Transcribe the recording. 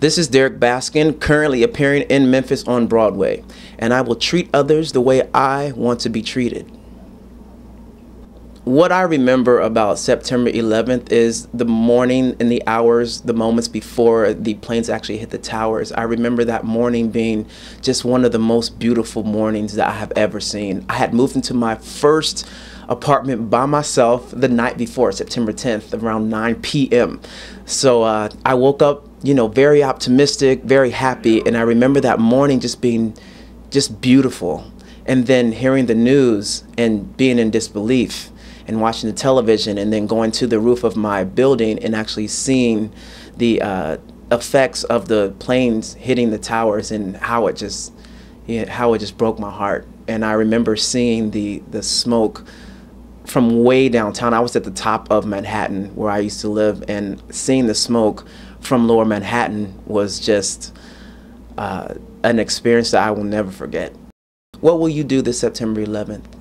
This is Derrick Baskin, currently appearing in Memphis on Broadway, and I will treat others the way I want to be treated. What I remember about September 11th is the morning and the hours, the moments before the planes actually hit the towers. I remember that morning being just one of the most beautiful mornings that I have ever seen. I had moved into my first apartment by myself the night before, September 10th, around 9 p.m. So uh, I woke up you know, very optimistic, very happy. And I remember that morning just being just beautiful. And then hearing the news and being in disbelief and watching the television and then going to the roof of my building and actually seeing the uh, effects of the planes hitting the towers and how it just you know, how it just broke my heart. And I remember seeing the the smoke from way downtown. I was at the top of Manhattan where I used to live and seeing the smoke from Lower Manhattan was just uh, an experience that I will never forget. What will you do this September 11th?